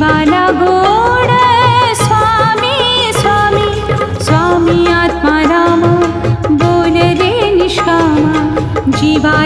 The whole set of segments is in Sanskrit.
गुण स्वामी स्वामी स्वामी आत्मा राम गुण देष्का जीवा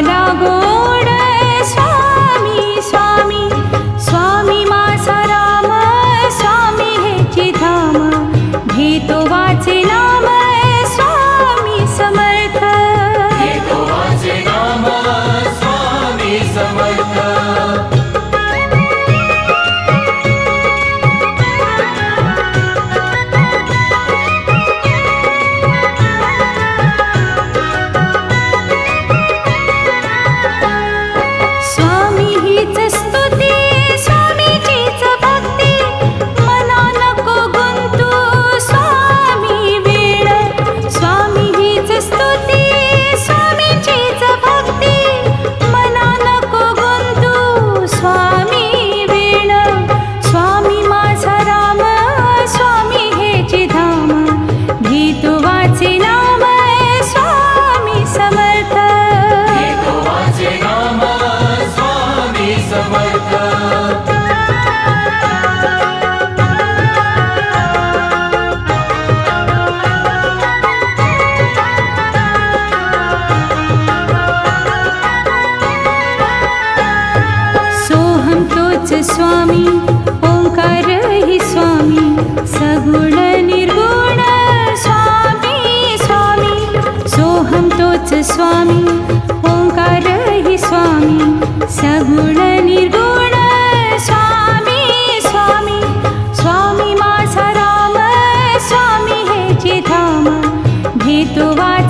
स्वामी ओङ्कार हि स्वामी सगुण निर्गुण स्वामी स्वामी सोऽहं तोच स्वामी ओङ्कार हि स्वामी सगुण निर्गुण स्वामी स्वामी स्वामी मास राम स्वामी हे चिधाम चे वाच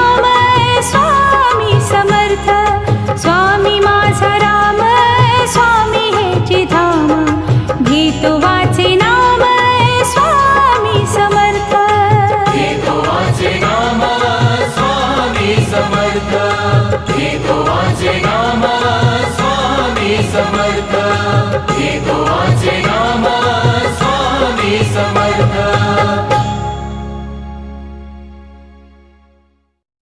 समर्था